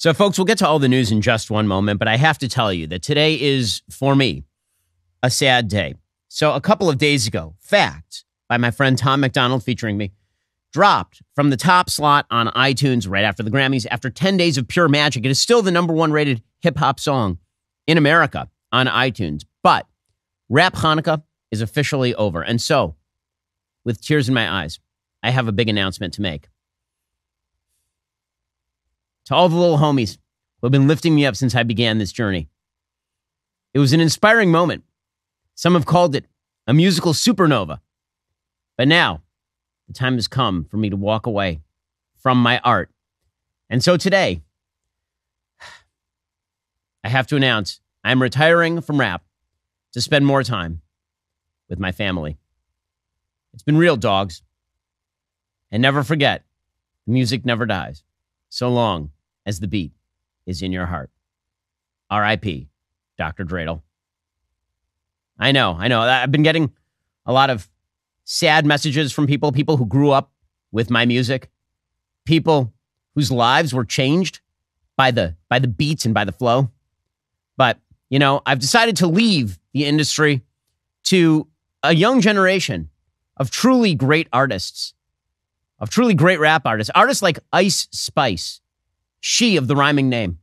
So, folks, we'll get to all the news in just one moment, but I have to tell you that today is, for me, a sad day. So, a couple of days ago, Fact by my friend Tom MacDonald featuring me dropped from the top slot on iTunes right after the Grammys. After 10 days of pure magic, it is still the number one rated hip hop song in America on iTunes. But Rap Hanukkah is officially over. And so, with tears in my eyes, I have a big announcement to make to all the little homies who have been lifting me up since I began this journey. It was an inspiring moment. Some have called it a musical supernova. But now, the time has come for me to walk away from my art. And so today, I have to announce I'm retiring from rap to spend more time with my family. It's been real, dogs. And never forget, the music never dies. So long as the beat is in your heart. R.I.P. Dr. Dreidel. I know, I know. I've been getting a lot of sad messages from people, people who grew up with my music, people whose lives were changed by the by the beats and by the flow. But, you know, I've decided to leave the industry to a young generation of truly great artists, of truly great rap artists, artists like Ice Spice, she of the rhyming name.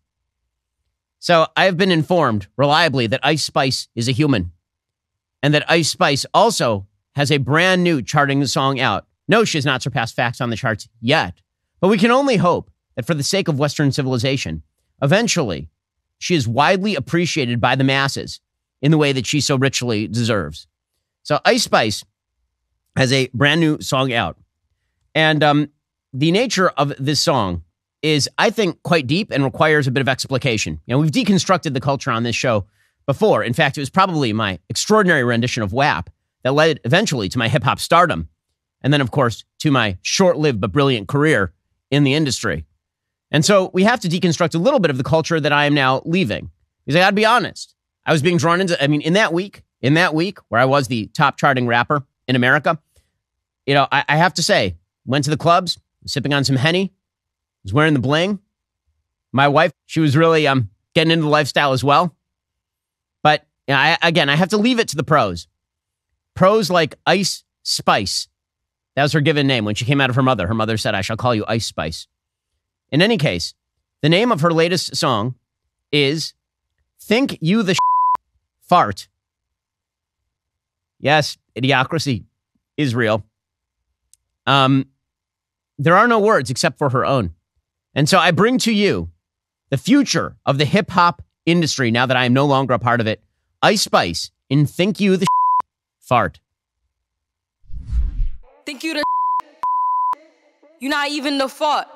So I have been informed reliably that Ice Spice is a human and that Ice Spice also has a brand new charting the song out. No, she has not surpassed facts on the charts yet, but we can only hope that for the sake of Western civilization, eventually she is widely appreciated by the masses in the way that she so richly deserves. So Ice Spice has a brand new song out. And um, the nature of this song is, I think, quite deep and requires a bit of explication. You know, we've deconstructed the culture on this show before. In fact, it was probably my extraordinary rendition of WAP that led eventually to my hip hop stardom. And then, of course, to my short lived but brilliant career in the industry. And so we have to deconstruct a little bit of the culture that I am now leaving. Because I gotta be honest, I was being drawn into, I mean, in that week, in that week where I was the top charting rapper in America, you know, I, I have to say, went to the clubs, sipping on some Henny, was wearing the bling. My wife, she was really um, getting into the lifestyle as well. But you know, I, again, I have to leave it to the pros. Pros like Ice Spice. That was her given name when she came out of her mother. Her mother said, I shall call you Ice Spice. In any case, the name of her latest song is Think You the Fart. Yes, idiocracy is real. Um, there are no words except for her own. And so I bring to you the future of the hip hop industry now that I am no longer a part of it. Ice Spice in Think You the Fart. Think you the You're not even the fart.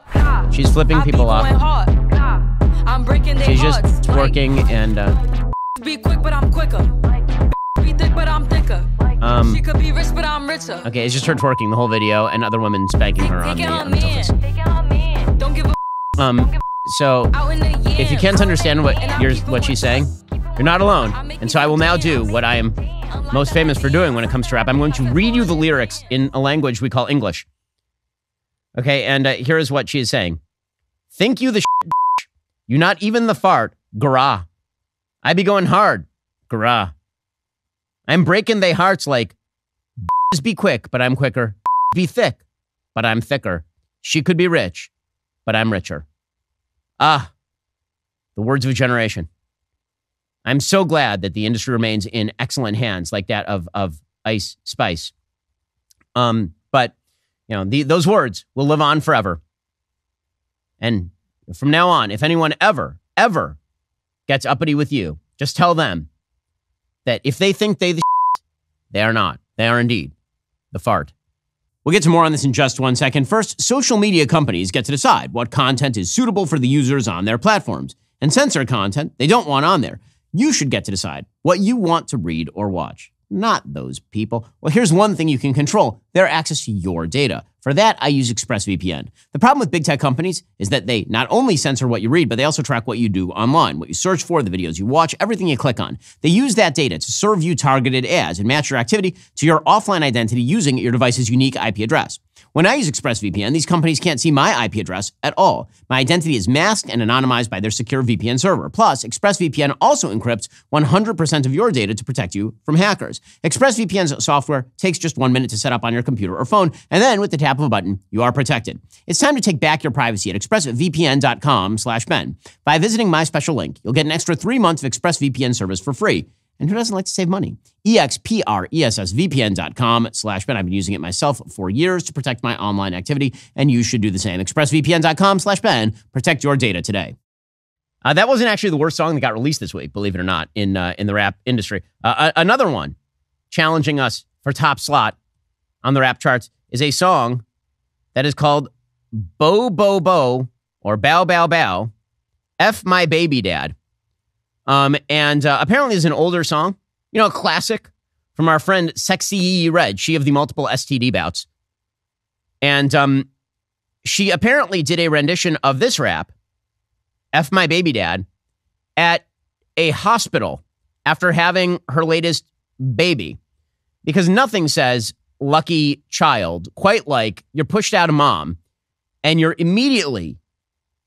She's flipping people off. I'm breaking their She's just hearts. twerking and uh, Be quick, but I'm quicker. Be thick, but I'm thicker. Um, She could be rich, but I'm richer. okay, it's just her twerking the whole video and other women spanking her on the, Taking her on the man. tilts. Taking her man. Don't give a Um, so out in the yams. if you can't understand what And you're, what she's saying, you're not alone. And so I will now do what I am most famous for doing when it comes to rap. I'm going to read you the lyrics in a language we call English. Okay, and uh, here is what she is saying. Think you the shit, you not even the fart, grah. I be going hard, grah. I'm breaking their hearts like be quick, but I'm quicker. Be thick, but I'm thicker. She could be rich, but I'm richer. Ah, the words of a generation. I'm so glad that the industry remains in excellent hands like that of, of Ice Spice. Um, but, you know, the, those words will live on forever. And from now on, if anyone ever, ever gets uppity with you, just tell them that if they think they the they are not. They are indeed the fart. We'll get to more on this in just one second. First, social media companies get to decide what content is suitable for the users on their platforms and censor content they don't want on there. You should get to decide what you want to read or watch, not those people. Well, here's one thing you can control their access to your data. For that, I use ExpressVPN. The problem with big tech companies is that they not only censor what you read, but they also track what you do online, what you search for, the videos you watch, everything you click on. They use that data to serve you targeted ads and match your activity to your offline identity using your device's unique IP address. When I use ExpressVPN, these companies can't see my IP address at all. My identity is masked and anonymized by their secure VPN server. Plus, ExpressVPN also encrypts 100% of your data to protect you from hackers. ExpressVPN's software takes just one minute to set up on your computer or phone, and then with the tap of a button, you are protected. It's time to take back your privacy at expressvpn.com slash Ben. By visiting my special link, you'll get an extra three months of ExpressVPN service for free. And who doesn't like to save money? EXPRESSVPN.com slash Ben. I've been using it myself for years to protect my online activity, and you should do the same. ExpressVPN.com slash Ben. Protect your data today. Uh, that wasn't actually the worst song that got released this week, believe it or not, in, uh, in the rap industry. Uh, another one challenging us for top slot on the rap charts is a song that is called Bo Bo Bo or Bow Bow Bow, F My Baby Dad. Um, and uh, apparently, it's an older song, you know, a classic from our friend Sexyy Red, she of the multiple STD bouts. And um, she apparently did a rendition of this rap, F My Baby Dad, at a hospital after having her latest baby. Because nothing says lucky child quite like you're pushed out of mom and you're immediately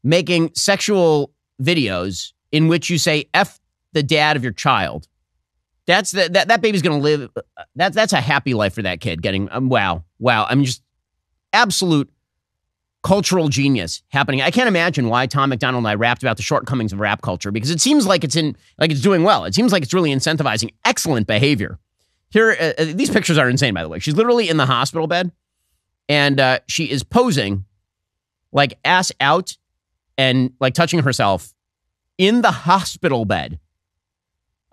making sexual videos in which you say F the dad of your child. That's the, that that baby's going to live. That that's a happy life for that kid. Getting um, wow, wow. I'm just absolute cultural genius happening. I can't imagine why Tom MacDonald and I rapped about the shortcomings of rap culture because it seems like it's in like it's doing well. It seems like it's really incentivizing excellent behavior. Here, uh, uh these pictures are insane. By the way, she's literally in the hospital bed, and uh, she is posing like ass out and like touching herself in the hospital bed.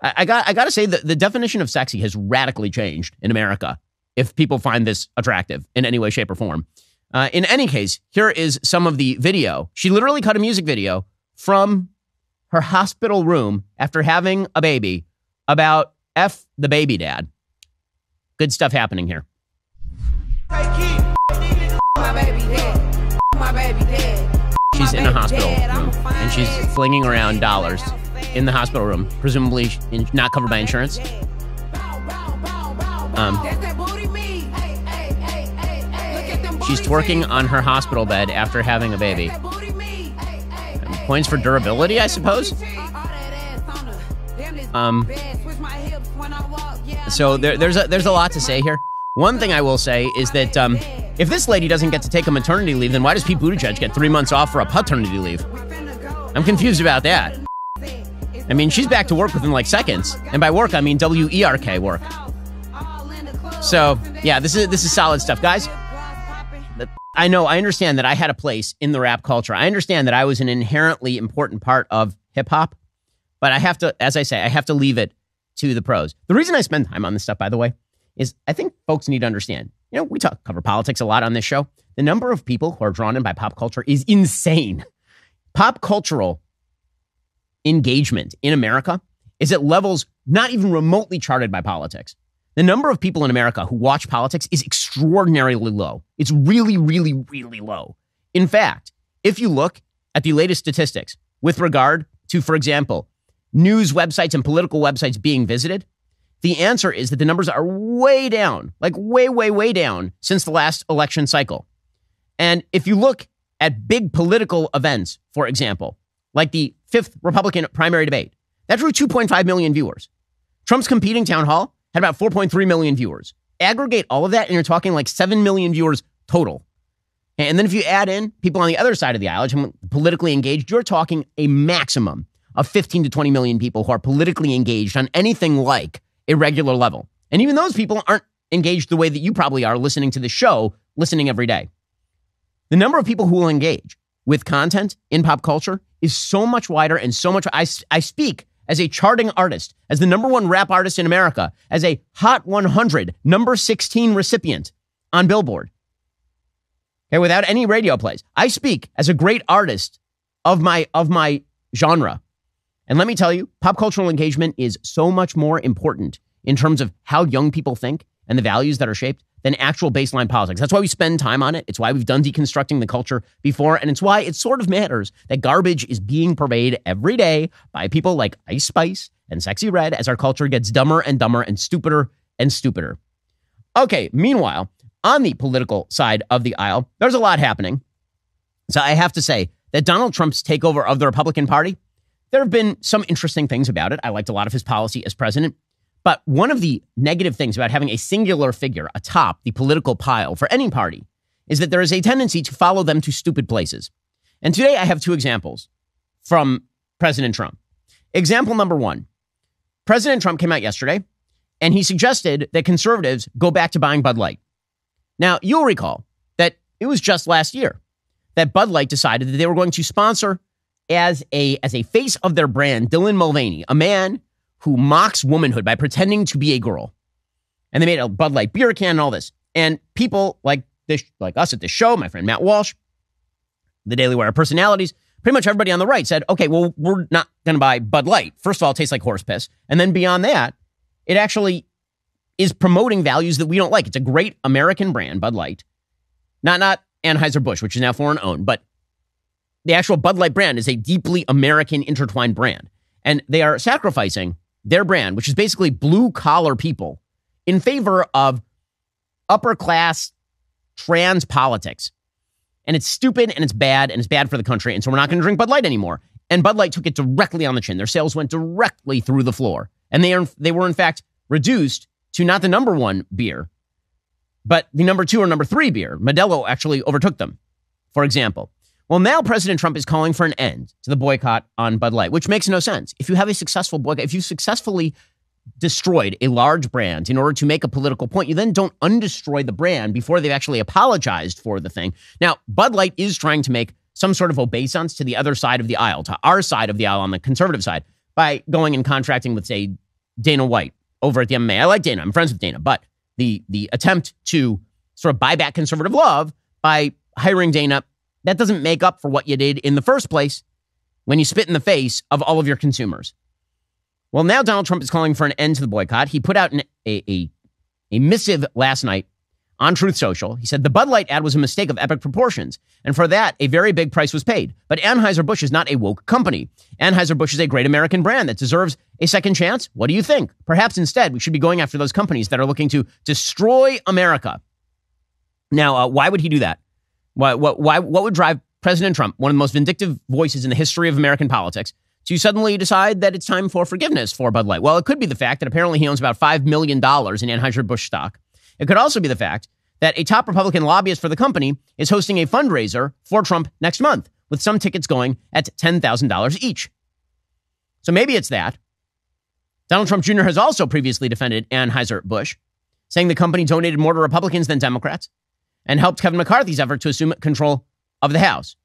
I, I got I got to say that the definition of sexy has radically changed in America. If people find this attractive in any way, shape, or form. Uh, in any case, here is some of the video. She literally cut a music video from her hospital room after having a baby about F the baby dad. Good stuff happening here. She's in a hospital room and she's flinging around dollars in the hospital room, presumably in, not covered by insurance. Um, she's twerking on her hospital bed after having a baby. Points for durability, I suppose. Um, so there, there's a, there's a lot to say here. One thing I will say is that um, if this lady doesn't get to take a maternity leave, then why does Pete Buttigieg get three months off for a paternity leave? I'm confused about that. I mean, she's back to work within like seconds, and by work I mean W E R K work. So yeah, this is this is solid stuff, guys. I know, I understand that I had a place in the rap culture. I understand that I was an inherently important part of hip hop, but I have to, as I say, I have to leave it to the pros. The reason I spend time on this stuff, by the way, is I think folks need to understand. You know, we talk cover politics a lot on this show. The number of people who are drawn in by pop culture is insane. Pop cultural engagement in America is at levels not even remotely charted by politics. The number of people in America who watch politics is extraordinarily low. It's really, really, really low. In fact, if you look at the latest statistics with regard to, for example, news websites and political websites being visited, the answer is that the numbers are way down, like way, way, way down since the last election cycle. And if you look at big political events, for example, like the fifth Republican primary debate, that drew 2.5 million viewers. Trump's competing town hall had about 4.3 million viewers. Aggregate all of that, and you're talking like 7 million viewers total. And then if you add in people on the other side of the aisle, politically engaged, you're talking a maximum of 15 to 20 million people who are politically engaged on anything like irregular level. And even those people aren't engaged the way that you probably are listening to the show, listening every day. The number of people who will engage with content in pop culture is so much wider and so much. I, I speak as a charting artist, as the number one rap artist in America, as a Hot 100 number 16 recipient on Billboard. Okay, without any radio plays. I speak as a great artist of my of my genre. And let me tell you, pop cultural engagement is so much more important in terms of how young people think and the values that are shaped than actual baseline politics. That's why we spend time on it. It's why we've done deconstructing the culture before. And it's why it sort of matters that garbage is being purveyed every day by people like Ice Spice and Sexyy Red as our culture gets dumber and dumber and stupider and stupider. Okay, meanwhile, on the political side of the aisle, there's a lot happening. So I have to say that Donald Trump's takeover of the Republican Party, there have been some interesting things about it. I liked a lot of his policy as president. But one of the negative things about having a singular figure atop the political pile for any party is that there is a tendency to follow them to stupid places. And today I have two examples from President Trump. Example number one President Trump came out yesterday and he suggested that conservatives go back to buying Bud Light. Now, you'll recall that it was just last year that Bud Light decided that they were going to sponsor as a, as a face of their brand Dylan Mulvaney, a man who mocks womanhood by pretending to be a girl. And they made a Bud Light beer can and all this. And people like this, like us at the show, my friend Matt Walsh, the Daily Wire personalities, pretty much everybody on the right said, okay, well, we're not going to buy Bud Light. First of all, it tastes like horse piss. And then beyond that, it actually is promoting values that we don't like. It's a great American brand, Bud Light. Not, not Anheuser-Busch, which is now foreign owned, but the actual Bud Light brand is a deeply American intertwined brand. And they are sacrificing their brand, which is basically blue collar people, in favor of upper class trans politics. And it's stupid and it's bad and it's bad for the country. And so we're not going to drink Bud Light anymore. And Bud Light took it directly on the chin. Their sales went directly through the floor. And they, are, they were, in fact, reduced to not the number one beer, but the number two or number three beer. Modelo actually overtook them, for example. Well, now President Trump is calling for an end to the boycott on Bud Light, which makes no sense. If you have a successful boycott, if you successfully destroyed a large brand in order to make a political point, you then don't undestroy the brand before they've actually apologized for the thing. Now, Bud Light is trying to make some sort of obeisance to the other side of the aisle, to our side of the aisle on the conservative side, by going and contracting with, say, Dana White over at the MMA. I like Dana. I'm friends with Dana, but the the attempt to sort of buy back conservative love by hiring Dana that doesn't make up for what you did in the first place when you spit in the face of all of your consumers. Well, now Donald Trump is calling for an end to the boycott. He put out an, a, a, a missive last night on Truth Social. He said the Bud Light ad was a mistake of epic proportions, and for that, a very big price was paid. But Anheuser-Busch is not a woke company. Anheuser-Busch is a great American brand that deserves a second chance. What do you think? Perhaps instead, we should be going after those companies that are looking to destroy America. Now, uh, why would he do that? Why, what, why, what would drive President Trump, one of the most vindictive voices in the history of American politics, to suddenly decide that it's time for forgiveness for Bud Light? Well, it could be the fact that apparently he owns about $5 million in Anheuser-Busch stock. It could also be the fact that a top Republican lobbyist for the company is hosting a fundraiser for Trump next month, with some tickets going at $10,000 each. So maybe it's that. Donald Trump Jr. has also previously defended Anheuser-Busch, saying the company donated more to Republicans than Democrats and helped Kevin McCarthy's effort to assume control of the House.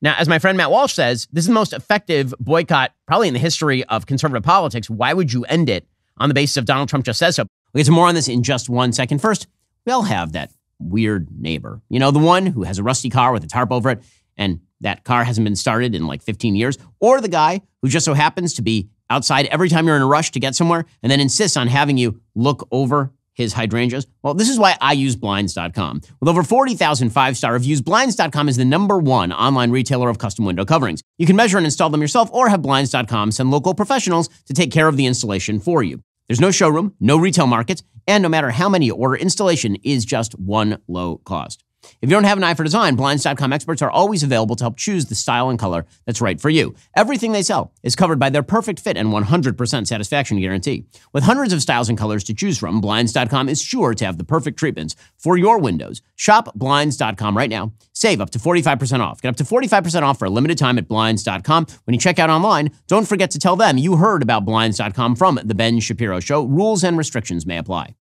Now, as my friend Matt Walsh says, this is the most effective boycott probably in the history of conservative politics. Why would you end it on the basis of Donald Trump just says so? We'll get to more on this in just one second. First, we all have that weird neighbor. You know, the one who has a rusty car with a tarp over it and that car hasn't been started in like 15 years, or the guy who just so happens to be outside every time you're in a rush to get somewhere and then insists on having you look over his hydrangeas? Well, this is why I use Blinds.com. With over 40,000 five star reviews, Blinds.com is the number one online retailer of custom window coverings. You can measure and install them yourself or have Blinds.com send local professionals to take care of the installation for you. There's no showroom, no retail markets, and no matter how many you order, installation is just one low cost. If you don't have an eye for design, Blinds.com experts are always available to help choose the style and color that's right for you. Everything they sell is covered by their perfect fit and 100% satisfaction guarantee. With hundreds of styles and colors to choose from, Blinds.com is sure to have the perfect treatments for your windows. Shop Blinds.com right now. Save up to 45% off. Get up to 45% off for a limited time at Blinds.com. When you check out online, don't forget to tell them you heard about Blinds.com from The Ben Shapiro Show. Rules and restrictions may apply.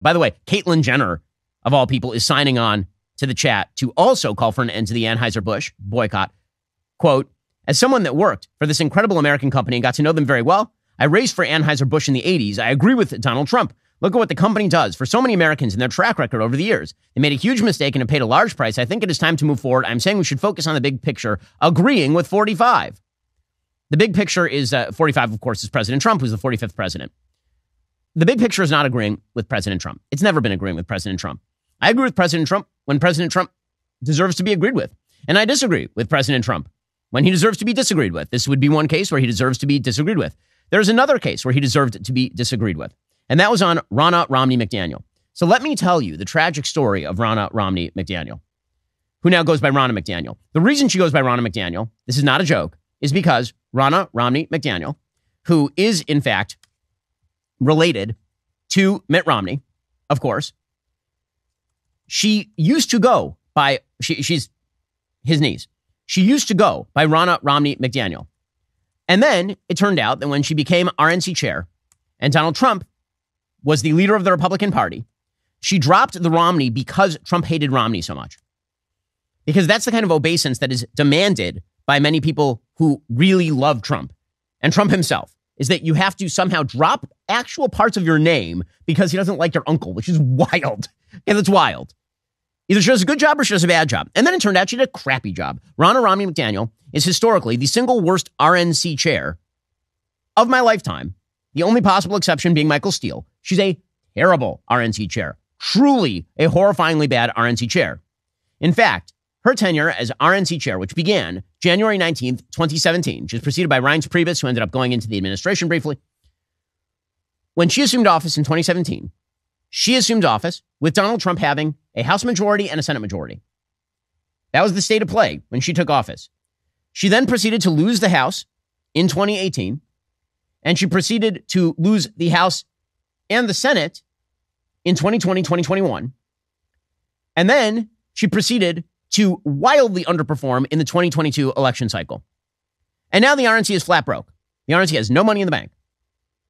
By the way, Caitlyn Jenner, of all people, is signing on to the chat to also call for an end to the Anheuser-Busch boycott. Quote, as someone that worked for this incredible American company and got to know them very well, I raced for Anheuser-Busch in the 80s. I agree with Donald Trump. Look at what the company does for so many Americans and their track record over the years. They made a huge mistake and have paid a large price. I think it is time to move forward. I'm saying we should focus on the big picture, agreeing with 45. The big picture is uh, 45, of course, is President Trump, who's the 45th president. The big picture is not agreeing with President Trump. It's never been agreeing with President Trump. I agree with President Trump when President Trump deserves to be agreed with. And I disagree with President Trump when he deserves to be disagreed with. This would be one case where he deserves to be disagreed with. There's another case where he deserved to be disagreed with. And that was on Ronna Romney McDaniel. So let me tell you the tragic story of Ronna Romney McDaniel, who now goes by Ronna McDaniel. The reason she goes by Ronna McDaniel, this is not a joke, is because Ronna Romney McDaniel, who is in fact related to Mitt Romney, of course, she used to go by, she, she's his niece. She used to go by Ronna Romney McDaniel. And then it turned out that when she became RNC chair and Donald Trump was the leader of the Republican Party, she dropped the Romney because Trump hated Romney so much. Because that's the kind of obeisance that is demanded by many people who really love Trump and Trump himself is that you have to somehow drop actual parts of your name because he doesn't like your uncle, which is wild. And that's wild. Either she does a good job or she does a bad job. And then it turned out she did a crappy job. Ronna Romney McDaniel is historically the single worst RNC chair of my lifetime, the only possible exception being Michael Steele. She's a terrible RNC chair, truly a horrifyingly bad RNC chair. In fact, her tenure as RNC chair, which began January 19th, 2017, she was preceded by Reince Priebus, who ended up going into the administration briefly. When she assumed office in 2017, she assumed office with Donald Trump having a House majority and a Senate majority. That was the state of play when she took office. She then proceeded to lose the House in 2018, and she proceeded to lose the House and the Senate in 2020, 2021. And then she proceeded to wildly underperform in the 2022 election cycle. And now the RNC is flat broke. The RNC has no money in the bank.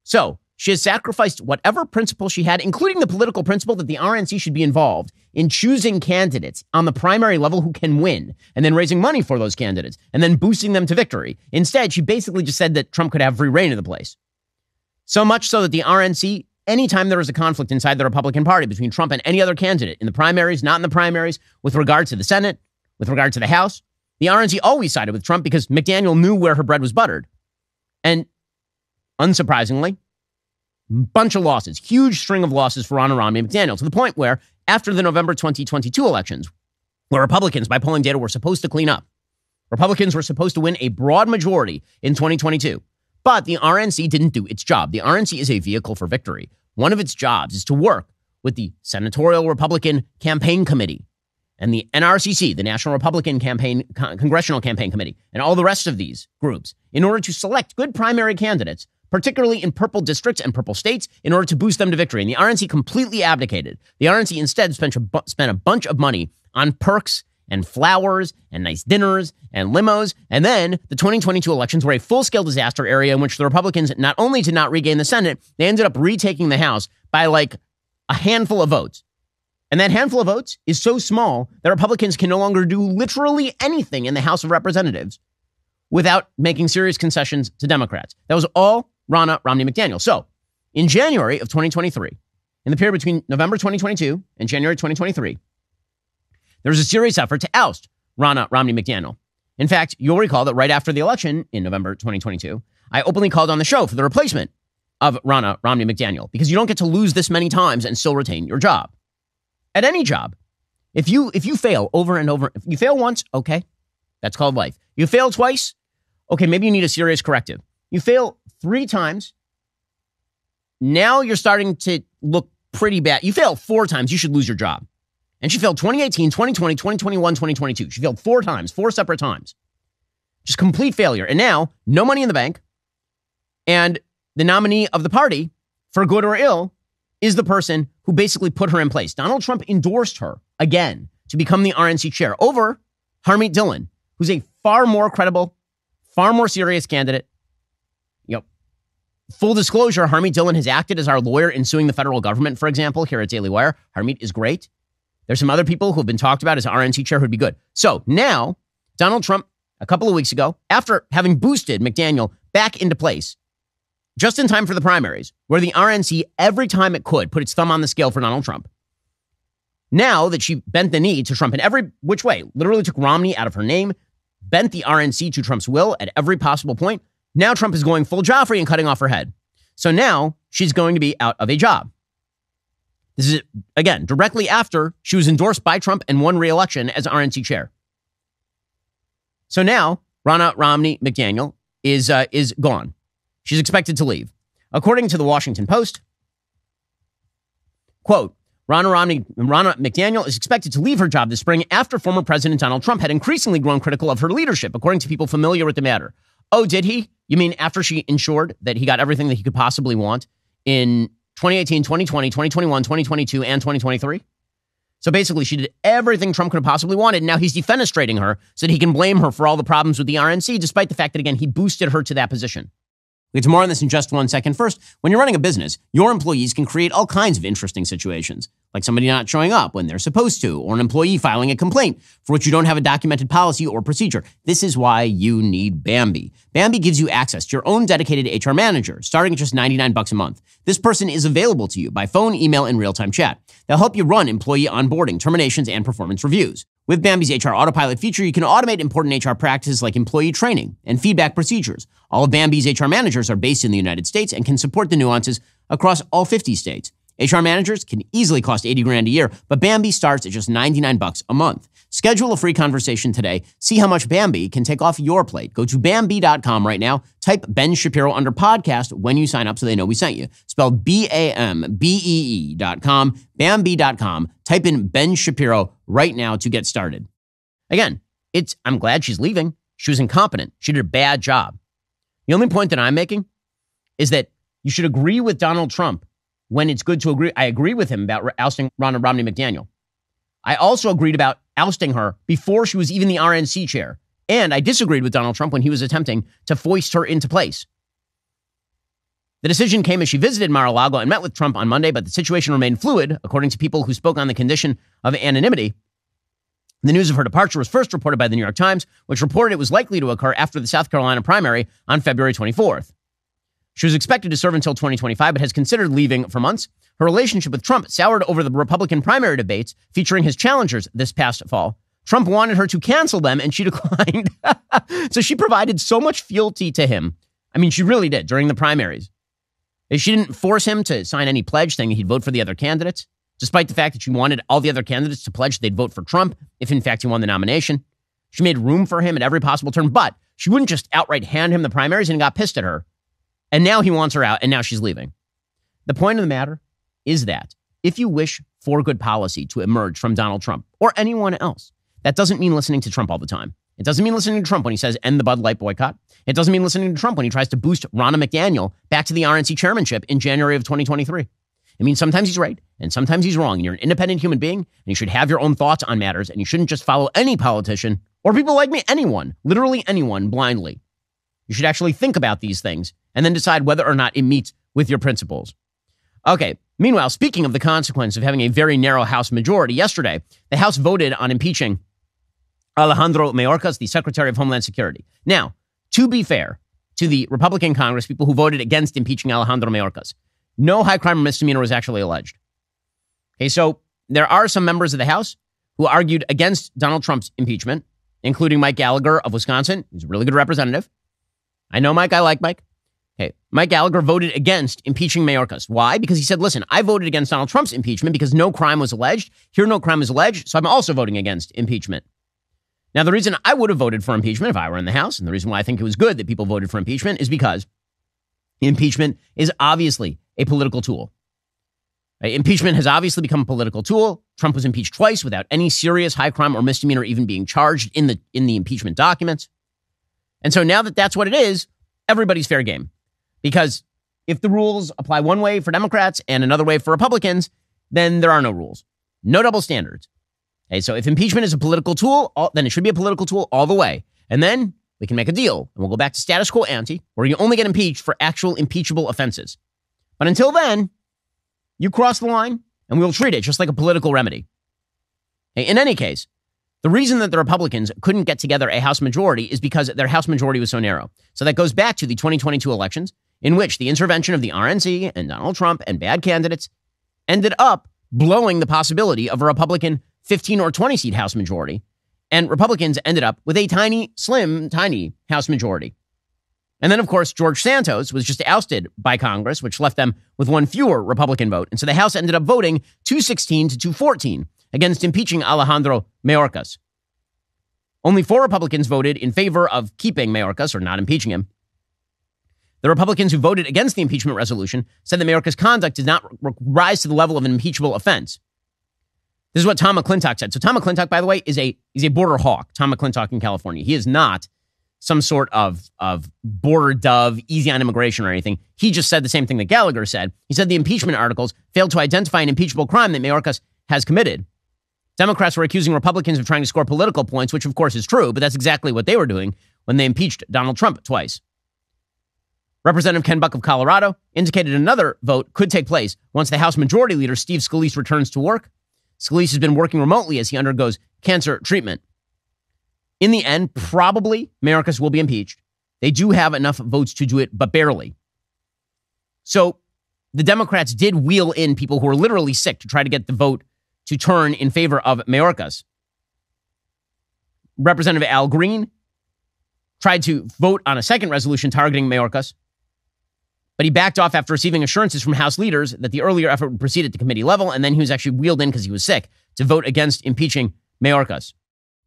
So she has sacrificed whatever principle she had, including the political principle that the RNC should be involved in choosing candidates on the primary level who can win, and then raising money for those candidates, and then boosting them to victory. Instead, she basically just said that Trump could have free reign of the place. So much so that the RNC anytime there was a conflict inside the Republican Party between Trump and any other candidate in the primaries, not in the primaries, with regard to the Senate, with regard to the House, the RNC always sided with Trump because McDaniel knew where her bread was buttered. And unsurprisingly, bunch of losses, huge string of losses for Ronna Romney McDaniel to the point where after the November 2022 elections, where Republicans, by polling data, were supposed to clean up, Republicans were supposed to win a broad majority in 2022. But the RNC didn't do its job. The RNC is a vehicle for victory. One of its jobs is to work with the Senatorial Republican Campaign Committee and the NRCC, the National Republican Campaign Congressional Campaign Committee, and all the rest of these groups in order to select good primary candidates, particularly in purple districts and purple states, in order to boost them to victory. And the RNC completely abdicated. The RNC instead spent a, bu- spent a bunch of money on perks and flowers and nice dinners and limos. And then the 2022 elections were a full scale disaster area in which the Republicans not only did not regain the Senate, they ended up retaking the House by like a handful of votes. And that handful of votes is so small that Republicans can no longer do literally anything in the House of Representatives without making serious concessions to Democrats. That was all Ronna Romney McDaniel. So in January of 2023, in the period between November 2022 and January 2023, there was a serious effort to oust Ronna Romney McDaniel. In fact, you'll recall that right after the election in November 2022, I openly called on the show for the replacement of Ronna Romney McDaniel because you don't get to lose this many times and still retain your job. At any job, if you if you fail over and over, if you fail once, okay, that's called life. You fail twice, okay, maybe you need a serious corrective. You fail three times, now you're starting to look pretty bad. You fail four times, you should lose your job. And she failed 2018, 2020, 2021, 2022. She failed four times, four separate times. Just complete failure. And now, no money in the bank. And the nominee of the party, for good or ill, is the person who basically put her in place. Donald Trump endorsed her again to become the RNC chair over Harmeet Dillon, who's a far more credible, far more serious candidate. You know, full disclosure, Harmeet Dillon has acted as our lawyer in suing the federal government, for example, here at Daily Wire. Harmeet is great. There's some other people who have been talked about as RNC chair who'd be good. So now, Donald Trump, a couple of weeks ago, after having boosted McDaniel back into place, just in time for the primaries, where the RNC, every time it could, put its thumb on the scale for Donald Trump. Now that she bent the knee to Trump in every which way, literally took Romney out of her name, bent the RNC to Trump's will at every possible point, now Trump is going full Joffrey and cutting off her head. So now she's going to be out of a job. This is, again, directly after she was endorsed by Trump and won re-election as RNC chair. So now, Ronna Romney McDaniel is, uh, is gone. She's expected to leave. According to the Washington Post, quote, Ronna, Romney, Ronna McDaniel is expected to leave her job this spring after former President Donald Trump had increasingly grown critical of her leadership, according to people familiar with the matter. Oh, did he? You mean after she ensured that he got everything that he could possibly want in 2018, 2020, 2021, 2022, and 2023? So basically, she did everything Trump could have possibly wanted. Now he's defenestrating her so that he can blame her for all the problems with the RNC, despite the fact that, again, he boosted her to that position. We'll get to more on this in just one second. First, when you're running a business, your employees can create all kinds of interesting situations, like somebody not showing up when they're supposed to, or an employee filing a complaint for which you don't have a documented policy or procedure. This is why you need Bambee. Bambee gives you access to your own dedicated HR manager, starting at just 99 bucks a month. This person is available to you by phone, email, and real-time chat. They'll help you run employee onboarding, terminations, and performance reviews. With Bambee's HR Autopilot feature, you can automate important HR practices like employee training and feedback procedures. All of Bambee's HR managers are based in the United States and can support the nuances across all 50 states. HR managers can easily cost 80 grand a year, but Bambee starts at just 99 bucks a month. Schedule a free conversation today. See how much Bambee can take off your plate. Go to Bambee.com right now. Type Ben Shapiro under podcast when you sign up so they know we sent you. Spelled B A M B E E dot com, Bambee.com. Type in Ben Shapiro right now to get started. Again, it's I'm glad she's leaving. She was incompetent. She did a bad job. The only point that I'm making is that you should agree with Donald Trump when it's good to agree. I agree with him about ousting Ronna Romney McDaniel. I also agreed about ousting her before she was even the RNC chair. And I disagreed with Donald Trump when he was attempting to foist her into place. The decision came as she visited Mar a Lago and met with Trump on Monday, but the situation remained fluid, according to people who spoke on the condition of anonymity. The news of her departure was first reported by the New York Times, which reported it was likely to occur after the South Carolina primary on February 24th. She was expected to serve until 2025, but has considered leaving for months. Her relationship with Trump soured over the Republican primary debates featuring his challengers this past fall. Trump wanted her to cancel them, and she declined. so she provided so much fealty to him. I mean, she really did during the primaries. She didn't force him to sign any pledge saying he'd vote for the other candidates, despite the fact that she wanted all the other candidates to pledge they'd vote for Trump if, in fact, he won the nomination. She made room for him at every possible turn, but she wouldn't just outright hand him the primaries and got pissed at her. And now he wants her out, and now she's leaving. The point of the matter is that if you wish for good policy to emerge from Donald Trump or anyone else, that doesn't mean listening to Trump all the time. It doesn't mean listening to Trump when he says end the Bud Light boycott. It doesn't mean listening to Trump when he tries to boost Ronna McDaniel back to the RNC chairmanship in January of 2023. It means sometimes he's right and sometimes he's wrong. You're an independent human being and you should have your own thoughts on matters and you shouldn't just follow any politician or people like me, anyone, literally anyone, blindly. You should actually think about these things and then decide whether or not it meets with your principles. Okay. Meanwhile, speaking of the consequence of having a very narrow House majority, yesterday, the House voted on impeaching Alejandro Mayorkas, the Secretary of Homeland Security. Now, to be fair to the Republican Congress people who voted against impeaching Alejandro Mayorkas, no high crime or misdemeanor was actually alleged. Okay, so there are some members of the House who argued against Donald Trump's impeachment, including Mike Gallagher of Wisconsin. He's a really good representative. I know Mike. I like Mike. Okay. Mike Gallagher voted against impeaching Mayorkas. Why? Because he said, listen, I voted against Donald Trump's impeachment because no crime was alleged. Here, no crime is alleged. So I'm also voting against impeachment. Now, the reason I would have voted for impeachment if I were in the House, and the reason why I think it was good that people voted for impeachment is because impeachment is obviously a political tool. Uh, impeachment has obviously become a political tool. Trump was impeached twice without any serious high crime or misdemeanor even being charged in the in the impeachment documents. And so now that that's what it is, everybody's fair game. Because if the rules apply one way for Democrats and another way for Republicans, then there are no rules. No double standards. Okay, so if impeachment is a political tool, all, then it should be a political tool all the way. And then we can make a deal and we'll go back to status quo ante, where you only get impeached for actual impeachable offenses. But until then, you cross the line and we'll treat it just like a political remedy. Okay, in any case, the reason that the Republicans couldn't get together a House majority is because their House majority was so narrow. So that goes back to the 2022 elections, in which the intervention of the RNC and Donald Trump and bad candidates ended up blowing the possibility of a Republican 15 or 20 seat House majority. And Republicans ended up with a tiny, slim, tiny House majority. And then, of course, George Santos was just ousted by Congress, which left them with one fewer Republican vote. And so the House ended up voting 216 to 214 against impeaching Alejandro Mayorkas. Only four Republicans voted in favor of keeping Mayorkas or not impeaching him. The Republicans who voted against the impeachment resolution said that Mayorkas' conduct did not rise to the level of an impeachable offense. This is what Tom McClintock said. So Tom McClintock, by the way, is a is a border hawk. Tom McClintock in California. He is not some sort of of border dove, easy on immigration or anything. He just said the same thing that Gallagher said. He said the impeachment articles failed to identify an impeachable crime that Mayorkas has committed. Democrats were accusing Republicans of trying to score political points, which of course is true, but that's exactly what they were doing when they impeached Donald Trump twice. Representative Ken Buck of Colorado indicated another vote could take place once the House Majority Leader Steve Scalise returns to work. Scalise has been working remotely as he undergoes cancer treatment. In the end, probably Mayorkas will be impeached. They do have enough votes to do it, but barely. So the Democrats did wheel in people who are literally sick to try to get the vote to turn in favor of Mayorkas. Representative Al Green tried to vote on a second resolution targeting Mayorkas, but he backed off after receiving assurances from House leaders that the earlier effort would proceed at the committee level, and then he was actually wheeled in because he was sick to vote against impeaching Mayorkas.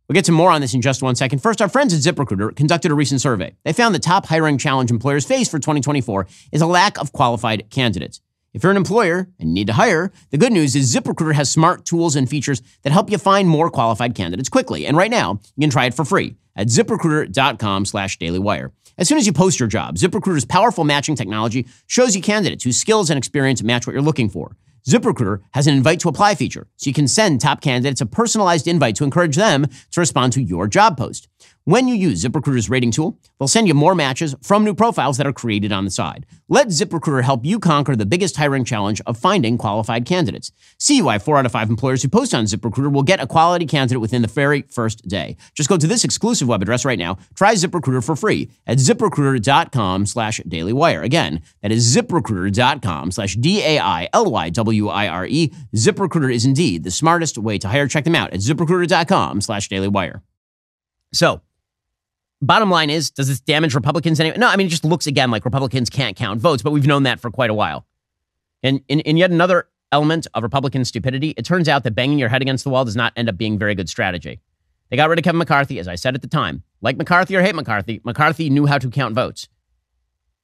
We'll get to more on this in just one second. First, our friends at ZipRecruiter conducted a recent survey. They found the top hiring challenge employers face for 2024 is a lack of qualified candidates. If you're an employer and need to hire, the good news is ZipRecruiter has smart tools and features that help you find more qualified candidates quickly. And right now, you can try it for free at ziprecruiter.com slash dailywire. As soon as you post your job, ZipRecruiter's powerful matching technology shows you candidates whose skills and experience match what you're looking for. ZipRecruiter has an invite to apply feature, so you can send top candidates a personalized invite to encourage them to respond to your job post. When you use ZipRecruiter's rating tool, they'll send you more matches from new profiles that are created on the side. Let ZipRecruiter help you conquer the biggest hiring challenge of finding qualified candidates. See why four out of five employers who post on ZipRecruiter will get a quality candidate within the very first day. Just go to this exclusive web address right now. Try ZipRecruiter for free at ziprecruiter.com slash dailywire. Again, that is ziprecruiter.com slash D-A-I-L-Y-W-I-R-E. ZipRecruiter is indeed the smartest way to hire. Check them out at ziprecruiter.com slash dailywire. So, bottom line is, does this damage Republicans anyway? No, I mean, it just looks again like Republicans can't count votes, but we've known that for quite a while. And in, in yet another element of Republican stupidity, it turns out that banging your head against the wall does not end up being very good strategy. They got rid of Kevin McCarthy, as I said at the time. Like McCarthy or hate McCarthy, McCarthy knew how to count votes.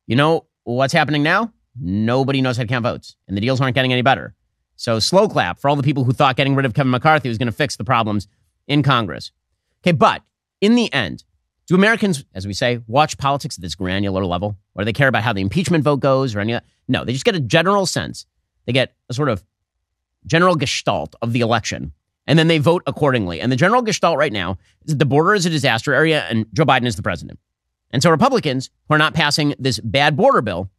You know what's happening now? Nobody knows how to count votes, and the deals aren't getting any better. So, slow clap for all the people who thought getting rid of Kevin McCarthy was going to fix the problems in Congress. Okay, but in the end, do Americans, as we say, watch politics at this granular level? Or do they care about how the impeachment vote goes or any of that? No, they just get a general sense. They get a sort of general gestalt of the election, and then they vote accordingly. And the general gestalt right now is that the border is a disaster area and Joe Biden is the president. And so Republicans who are not passing this bad border bill,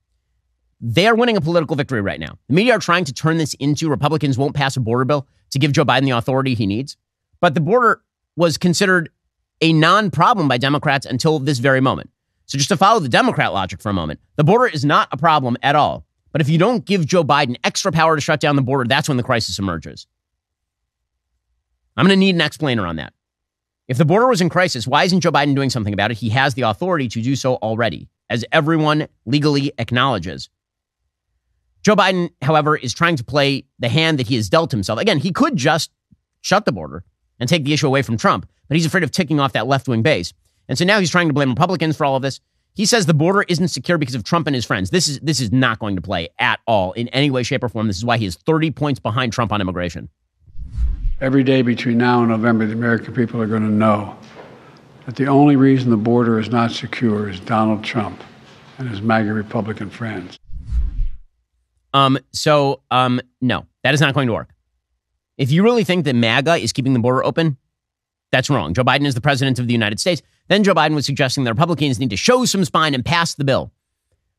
they are winning a political victory right now. The media are trying to turn this into Republicans won't pass a border bill to give Joe Biden the authority he needs. But the border was considered a non problem by Democrats until this very moment. So, just to follow the Democrat logic for a moment, the border is not a problem at all. But if you don't give Joe Biden extra power to shut down the border, that's when the crisis emerges. I'm going to need an explainer on that. If the border was in crisis, why isn't Joe Biden doing something about it? He has the authority to do so already, as everyone legally acknowledges. Joe Biden, however, is trying to play the hand that he has dealt himself. Again, he could just shut the border and take the issue away from Trump, but he's afraid of ticking off that left wing base. And so now he's trying to blame Republicans for all of this. He says the border isn't secure because of Trump and his friends. This is this is not going to play at all in any way, shape, or form. This is why he is 30 points behind Trump on immigration. Every day between now and November, the American people are going to know that the only reason the border is not secure is Donald Trump and his MAGA Republican friends. Um, so um, no, that is not going to work. If you really think that MAGA is keeping the border open, that's wrong. Joe Biden is the president of the United States. Then Joe Biden was suggesting that Republicans need to show some spine and pass the bill.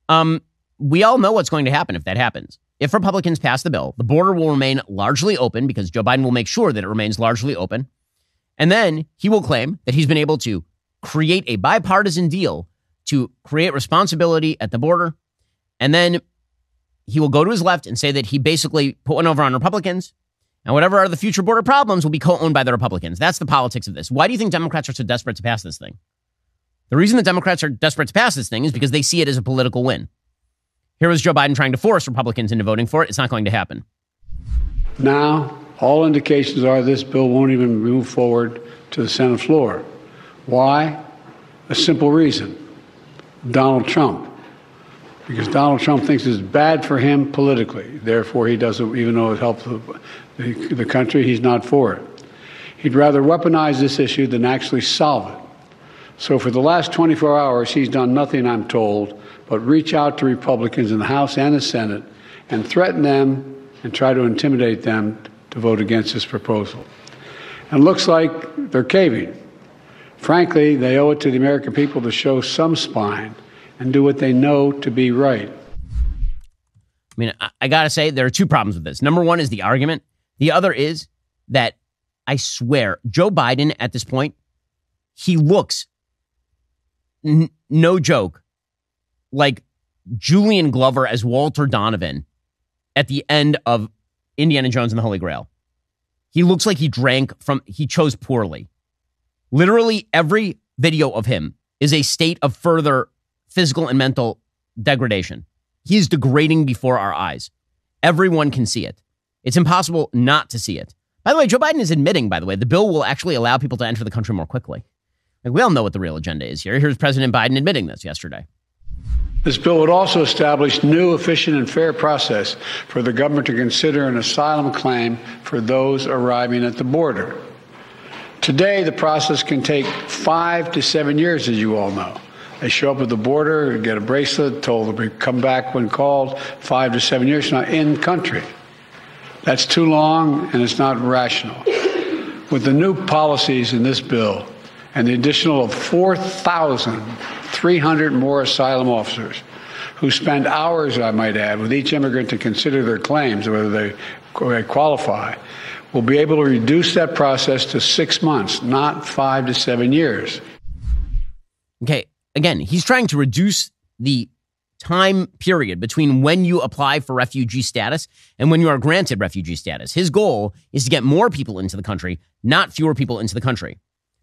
Um, we all know what's going to happen if that happens. If Republicans pass the bill, the border will remain largely open because Joe Biden will make sure that it remains largely open. And then he will claim that he's been able to create a bipartisan deal to create responsibility at the border. And then he will go to his left and say that he basically put one over on Republicans and whatever are the future border problems will be co owned by the Republicans. That's the politics of this. Why do you think Democrats are so desperate to pass this thing? The reason the Democrats are desperate to pass this thing is because they see it as a political win. Here was Joe Biden trying to force Republicans into voting for it. It's not going to happen. Now, all indications are this bill won't even move forward to the Senate floor. Why? A simple reason Donald Trump. Because Donald Trump thinks it's bad for him politically. Therefore, he doesn't, even though it helps the, the, the country, he's not for it. He'd rather weaponize this issue than actually solve it. So, for the last 24 hours, he's done nothing, I'm told, but reach out to Republicans in the House and the Senate and threaten them and try to intimidate them to vote against this proposal. And looks like they're caving. Frankly, they owe it to the American people to show some spine and do what they know to be right. I mean, I, I got to say, there are two problems with this. Number one is the argument, the other is that I swear, Joe Biden at this point, he looks, n- no joke, like Julian Glover as Walter Donovan at the end of Indiana Jones and the Holy Grail. He looks like he drank from, he chose poorly. Literally every video of him is a state of further physical and mental degradation. He is degrading before our eyes. Everyone can see it. It's impossible not to see it. By the way, Joe Biden is admitting, by the way, the bill will actually allow people to enter the country more quickly. Like we all know what the real agenda is here. Here's President Biden admitting this yesterday. This bill would also establish new, efficient, and fair process for the government to consider an asylum claim for those arriving at the border. Today, the process can take five to seven years, as you all know. They show up at the border, get a bracelet, told to come back when called, five to seven years now in country. That's too long and it's not rational. With the new policies in this bill and the additional of 4,300 more asylum officers who spend hours, I might add, with each immigrant to consider their claims, whether they qualify, will be able to reduce that process to six months, not five to seven years. Okay, again, he's trying to reduce the time period between when you apply for refugee status and when you are granted refugee status. His goal is to get more people into the country, not fewer people into the country.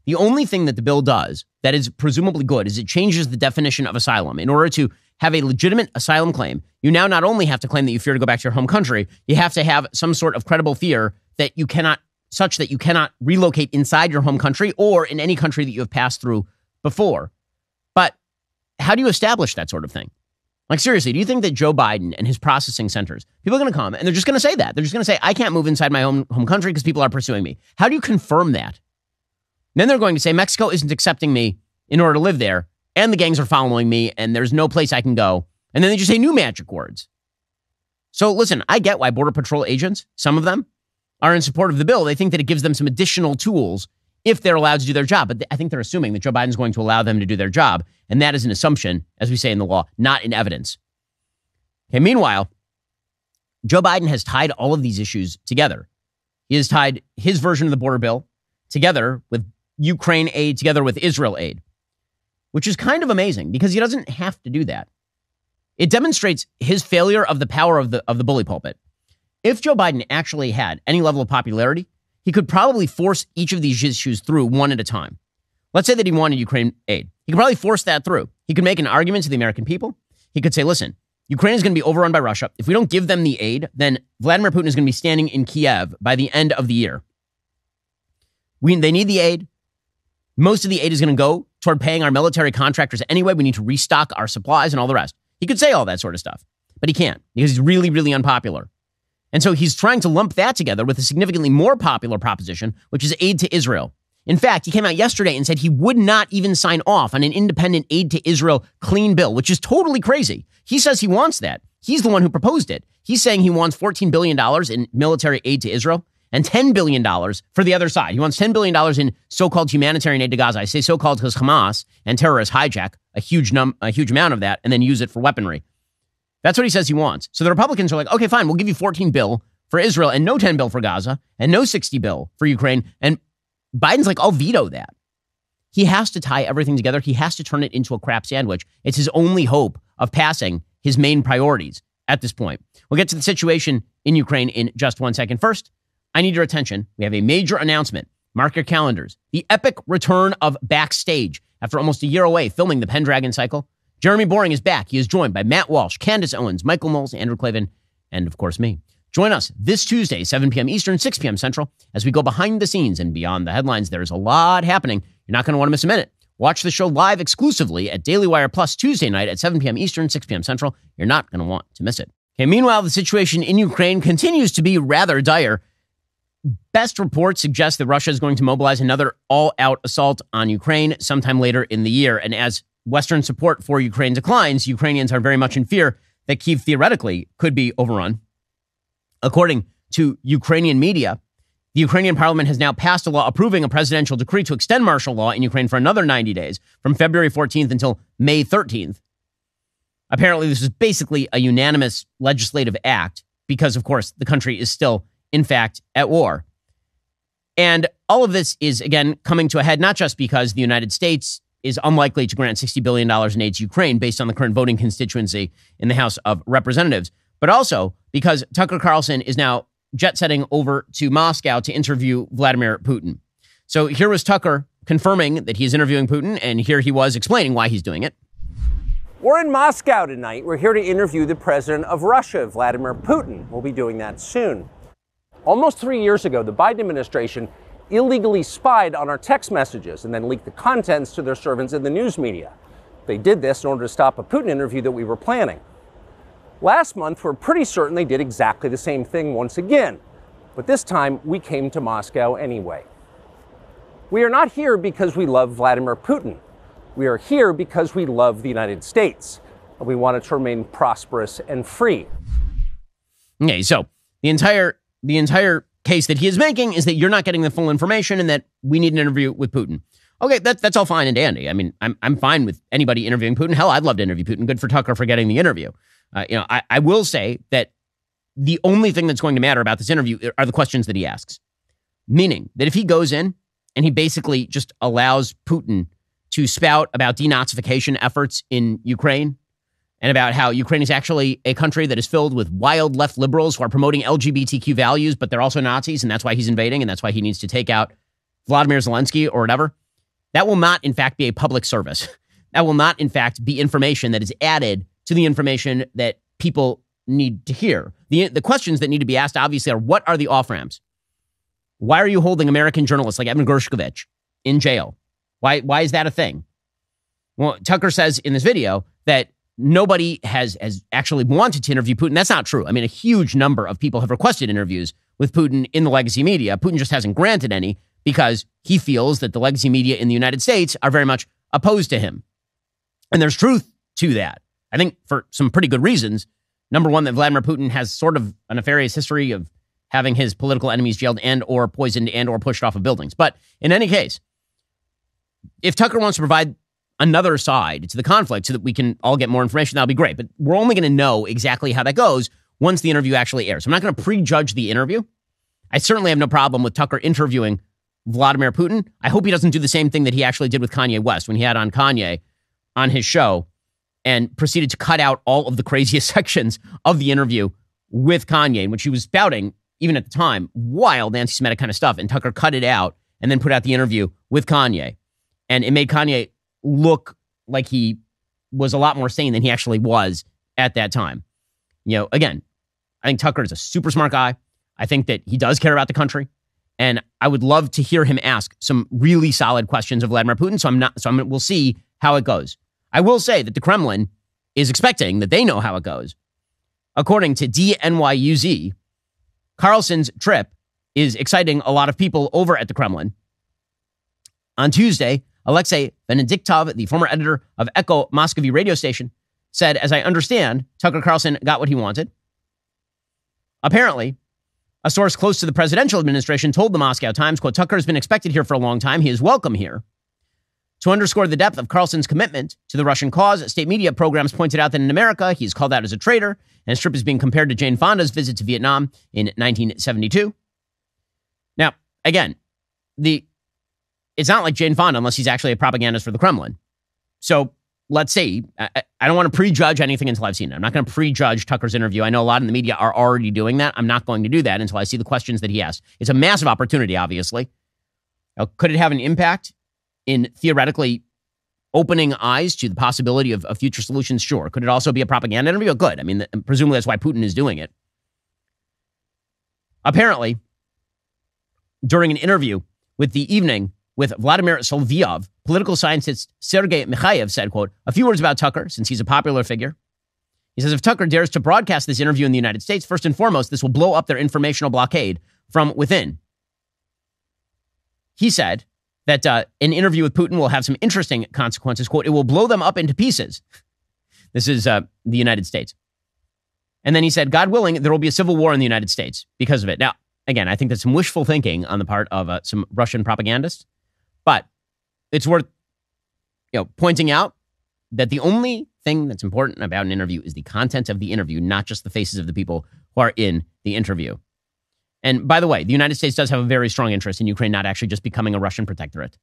The only thing that the bill does that is presumably good is it changes the definition of asylum. In order to have a legitimate asylum claim, you now not only have to claim that you fear to go back to your home country, you have to have some sort of credible fear that you cannot, such that you cannot relocate inside your home country or in any country that you have passed through before. How do you establish that sort of thing? Like, seriously, do you think that Joe Biden and his processing centers, people are going to come and they're just going to say that? They're just going to say, I can't move inside my home, home country because people are pursuing me. How do you confirm that? Then they're going to say, Mexico isn't accepting me in order to live there, and the gangs are following me, and there's no place I can go. And then they just say new magic words. So, listen, I get why Border Patrol agents, some of them, are in support of the bill. They think that it gives them some additional tools if they're allowed to do their job. But I think they're assuming that Joe Biden's going to allow them to do their job. And that is an assumption, as we say in the law, not in evidence. Okay, meanwhile, Joe Biden has tied all of these issues together. He has tied his version of the border bill together with Ukraine aid, together with Israel aid, which is kind of amazing because he doesn't have to do that. It demonstrates his failure of the power of the, of the bully pulpit. If Joe Biden actually had any level of popularity, he could probably force each of these issues through one at a time. Let's say that he wanted Ukraine aid. He could probably force that through. He could make an argument to the American people. He could say, listen, Ukraine is going to be overrun by Russia. If we don't give them the aid, then Vladimir Putin is going to be standing in Kiev by the end of the year. We, they need the aid. Most of the aid is going to go toward paying our military contractors anyway. We need to restock our supplies and all the rest. He could say all that sort of stuff, but he can't because he's really, really unpopular. And so he's trying to lump that together with a significantly more popular proposition, which is aid to Israel. In fact, he came out yesterday and said he would not even sign off on an independent aid to Israel clean bill, which is totally crazy. He says he wants that. He's the one who proposed it. He's saying he wants $14 billion in military aid to Israel and $10 billion for the other side. He wants $10 billion in so called humanitarian aid to Gaza. I say so called because Hamas and terrorists hijack a huge, num- a huge amount of that and then use it for weaponry. That's what he says he wants. So the Republicans are like, okay, fine, we'll give you 14 bill for Israel and no 10 bill for Gaza and no 60 bill for Ukraine. And Biden's like, I'll veto that. He has to tie everything together. He has to turn it into a crap sandwich. It's his only hope of passing his main priorities at this point. We'll get to the situation in Ukraine in just one second. First, I need your attention. We have a major announcement. Mark your calendars. The epic return of Backstage after almost a year away filming the Pendragon cycle. Jeremy Boring is back. He is joined by Matt Walsh, Candace Owens, Michael Knowles, Andrew Klavan, and of course me. Join us this Tuesday, 7 p.m. Eastern, 6 p.m. Central, as we go behind the scenes and beyond the headlines. There is a lot happening. You're not going to want to miss a minute. Watch the show live exclusively at Daily Wire Plus Tuesday night at 7 p.m. Eastern, 6 p.m. Central. You're not going to want to miss it. Okay, meanwhile, the situation in Ukraine continues to be rather dire. Best reports suggest that Russia is going to mobilize another all out assault on Ukraine sometime later in the year. And as Western support for Ukraine declines, Ukrainians are very much in fear that Kiev theoretically could be overrun. According to Ukrainian media, the Ukrainian parliament has now passed a law approving a presidential decree to extend martial law in Ukraine for another 90 days from February 14th until May 13th. Apparently, this is basically a unanimous legislative act because, of course, the country is still, in fact, at war. And all of this is, again, coming to a head not just because the United States is unlikely to grant $60 billion in aid to Ukraine based on the current voting constituency in the House of Representatives, but also because Tucker Carlson is now jet setting over to Moscow to interview Vladimir Putin. So here was Tucker confirming that he's interviewing Putin, and here he was explaining why he's doing it. We're in Moscow tonight. We're here to interview the president of Russia, Vladimir Putin. We'll be doing that soon. Almost three years ago, the Biden administration illegally spied on our text messages and then leaked the contents to their servants in the news media. They did this in order to stop a Putin interview that we were planning. Last month, we're pretty certain they did exactly the same thing once again, but this time we came to Moscow anyway. We are not here because we love Vladimir Putin. We are here because we love the United States and we want it to remain prosperous and free. Okay, so the entire the entire case that he is making is that you're not getting the full information and that we need an interview with Putin. Okay, that, that's all fine and dandy. I mean, I'm, I'm fine with anybody interviewing Putin. Hell, I'd love to interview Putin. Good for Tucker for getting the interview. Uh, you know, I, I will say that the only thing that's going to matter about this interview are the questions that he asks. Meaning that if he goes in and he basically just allows Putin to spout about denazification efforts in Ukraine and about how Ukraine is actually a country that is filled with wild left liberals who are promoting LGBTQ values, but they're also Nazis, and that's why he's invading, and that's why he needs to take out Vladimir Zelensky or whatever. That will not, in fact, be a public service. That will not, in fact, be information that is added to the information that people need to hear. The, the questions that need to be asked, obviously, are what are the off ramps? Why are you holding American journalists like Evan Gershkovich in jail? Why, why is that a thing? Well, Tucker says in this video that nobody has, has actually wanted to interview Putin. That's not true. I mean, a huge number of people have requested interviews with Putin in the legacy media. Putin just hasn't granted any because he feels that the legacy media in the United States are very much opposed to him. And there's truth to that. I think for some pretty good reasons. Number one, that Vladimir Putin has sort of a nefarious history of having his political enemies jailed and or poisoned and or pushed off of buildings. But in any case, if Tucker wants to provide another side to the conflict so that we can all get more information, that'll be great. But we're only going to know exactly how that goes once the interview actually airs. I'm not going to prejudge the interview. I certainly have no problem with Tucker interviewing Vladimir Putin. I hope he doesn't do the same thing that he actually did with Kanye West when he had on Kanye on his show and proceeded to cut out all of the craziest sections of the interview with Kanye, in which he was spouting, even at the time, wild anti Semitic kind of stuff. And Tucker cut it out and then put out the interview with Kanye. And it made Kanye look like he was a lot more sane than he actually was at that time. You know, again, I think Tucker is a super smart guy. I think that he does care about the country. And I would love to hear him ask some really solid questions of Vladimir Putin. So I'm not, so I'm, we'll see how it goes. I will say that the Kremlin is expecting that they know how it goes. According to DNYUZ, Carlson's trip is exciting a lot of people over at the Kremlin. On Tuesday, Alexei Venediktov, the former editor of Echo Moskvy radio station, said, as I understand, Tucker Carlson got what he wanted. Apparently, a source close to the presidential administration told the Moscow Times, quote, Tucker has been expected here for a long time. He is welcome here. To underscore the depth of Carlson's commitment to the Russian cause, state media programs pointed out that in America, he's called out as a traitor, and his trip is being compared to Jane Fonda's visit to Vietnam in 1972. Now, again, the it's not like Jane Fonda unless he's actually a propagandist for the Kremlin. So let's see. I, I don't want to prejudge anything until I've seen it. I'm not going to prejudge Tucker's interview. I know a lot in the media are already doing that. I'm not going to do that until I see the questions that he asked. It's a massive opportunity, obviously. Now, could it have an impact in theoretically opening eyes to the possibility of, of, future solutions? Sure. Could it also be a propaganda interview? Good. I mean, presumably that's why Putin is doing it. Apparently, during an interview with the evening with Vladimir Solovyov, political scientist Sergei Mikhayev said, quote, a few words about Tucker, since he's a popular figure. He says if Tucker dares to broadcast this interview in the United States, first and foremost, this will blow up their informational blockade from within. He said that uh, an interview with Putin will have some interesting consequences. Quote, it will blow them up into pieces. This is uh, the United States. And then he said, God willing, there will be a civil war in the United States because of it. Now, again, I think that's some wishful thinking on the part of uh, some Russian propagandists, but it's worth you know pointing out that the only thing that's important about an interview is the content of the interview, not just the faces of the people who are in the interview. And by the way, the United States does have a very strong interest in Ukraine not actually just becoming a Russian protectorate.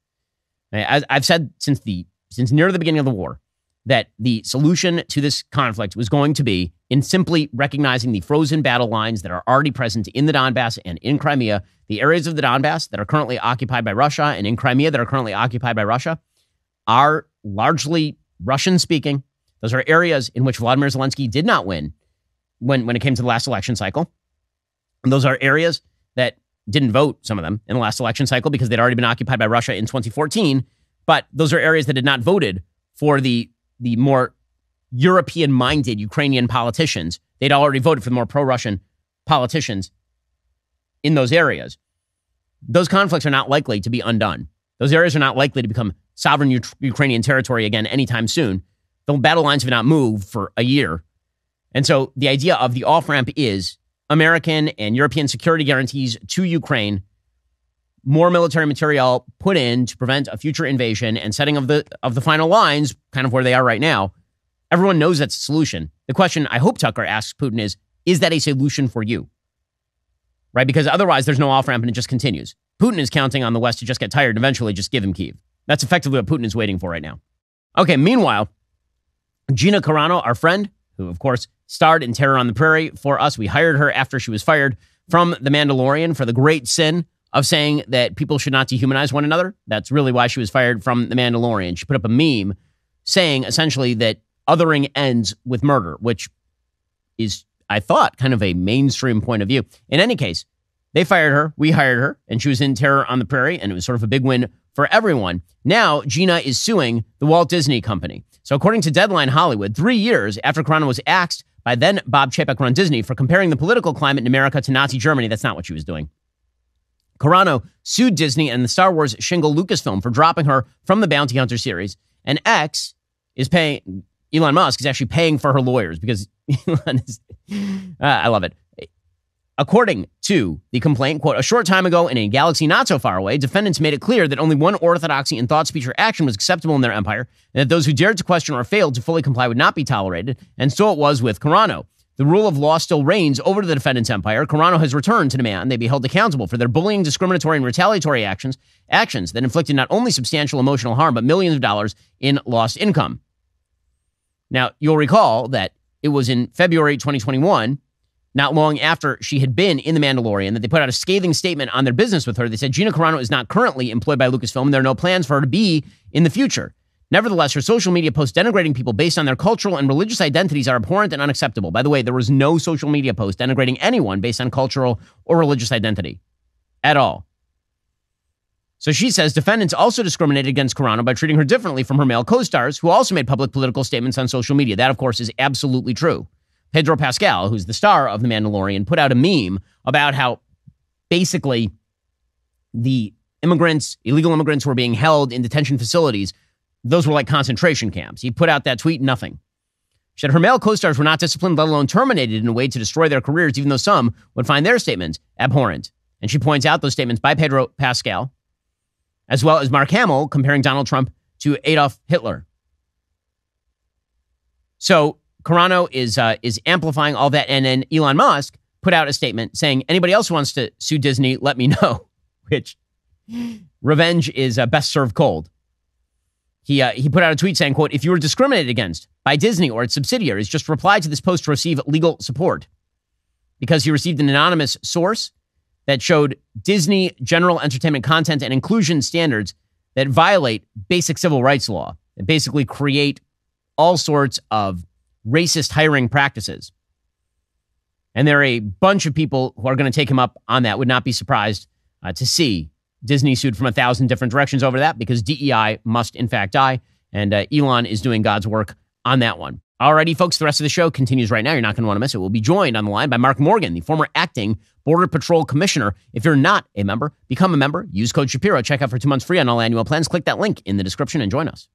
As I've said since the since near the beginning of the war, that the solution to this conflict was going to be in simply recognizing the frozen battle lines that are already present in the Donbass and in Crimea, the areas of the Donbass that are currently occupied by Russia and in Crimea that are currently occupied by Russia are largely Russian speaking. Those are areas in which Vladimir Zelensky did not win when, when it came to the last election cycle. And those are areas that didn't vote, some of them, in the last election cycle because they'd already been occupied by Russia in 2014. But those are areas that had not voted for the, the more European minded Ukrainian politicians. They'd already voted for the more pro Russian politicians in those areas. Those conflicts are not likely to be undone. Those areas are not likely to become sovereign U- Ukrainian territory again anytime soon. The battle lines have not moved for a year. And so the idea of the off ramp is American and European security guarantees to Ukraine, more military material put in to prevent a future invasion and setting of the of the final lines, kind of where they are right now. Everyone knows that's a solution. The question I hope Tucker asks Putin is, is that a solution for you? Right? Because otherwise there's no off ramp and it just continues. Putin is counting on the West to just get tired and eventually just give him Kiev. That's effectively what Putin is waiting for right now. Okay, meanwhile, Gina Carano, our friend, who of course starred in Terror on the Prairie for us, we hired her after she was fired from The Mandalorian for the great sin of saying that people should not dehumanize one another. That's really why she was fired from The Mandalorian. She put up a meme saying essentially that othering ends with murder, which is, I thought, kind of a mainstream point of view. In any case, they fired her, we hired her, and she was in Terror on the Prairie, and it was sort of a big win for everyone. Now, Gina is suing the Walt Disney Company. So, according to Deadline Hollywood, three years after Carano was axed by then Bob Chapek run Disney for comparing the political climate in America to Nazi Germany, that's not what she was doing. Carano sued Disney and the Star Wars shingle Lucasfilm for dropping her from the Bounty Hunter series. And X is paying, Elon Musk is actually paying for her lawyers because Elon is, uh, I love it. According to the complaint, quote, a short time ago in a galaxy not so far away, defendants made it clear that only one orthodoxy in thought, speech, or action was acceptable in their empire, and that those who dared to question or failed to fully comply would not be tolerated, and so it was with Carano. The rule of law still reigns over the defendant's empire. Carano has returned to demand they be held accountable for their bullying, discriminatory, and retaliatory actions, actions that inflicted not only substantial emotional harm, but millions of dollars in lost income. Now, you'll recall that it was in February 2021, not long after she had been in The Mandalorian, that they put out a scathing statement on their business with her. They said Gina Carano is not currently employed by Lucasfilm, and there are no plans for her to be in the future. Nevertheless, her social media posts denigrating people based on their cultural and religious identities are abhorrent and unacceptable. By the way, there was no social media post denigrating anyone based on cultural or religious identity at all. So she says defendants also discriminated against Carano by treating her differently from her male co stars, who also made public political statements on social media. That, of course, is absolutely true. Pedro Pascal, who's the star of The Mandalorian, put out a meme about how basically the immigrants, illegal immigrants who were being held in detention facilities, those were like concentration camps. He put out that tweet, nothing. She said her male co stars were not disciplined, let alone terminated in a way to destroy their careers, even though some would find their statements abhorrent. And she points out those statements by Pedro Pascal, as well as Mark Hamill comparing Donald Trump to Adolf Hitler. So Carano is uh, is amplifying all that, and then Elon Musk put out a statement saying, "Anybody else wants to sue Disney, let me know." Which revenge is uh, best served cold. He uh, he put out a tweet saying, "quote If you were discriminated against by Disney or its subsidiaries, just reply to this post to receive legal support." Because he received an anonymous source that showed Disney general entertainment content and inclusion standards that violate basic civil rights law and basically create all sorts of racist hiring practices. And there are a bunch of people who are going to take him up on that. Would not be surprised uh, to see Disney sued from a thousand different directions over that because DEI must, in fact, die. And uh, Elon is doing God's work on that one. Alrighty, folks, the rest of the show continues right now. You're not going to want to miss it. We'll be joined on the line by Mark Morgan, the former acting Border Patrol Commissioner. If you're not a member, become a member. Use code Shapiro. Check out for two months free on all annual plans. Click that link in the description and join us.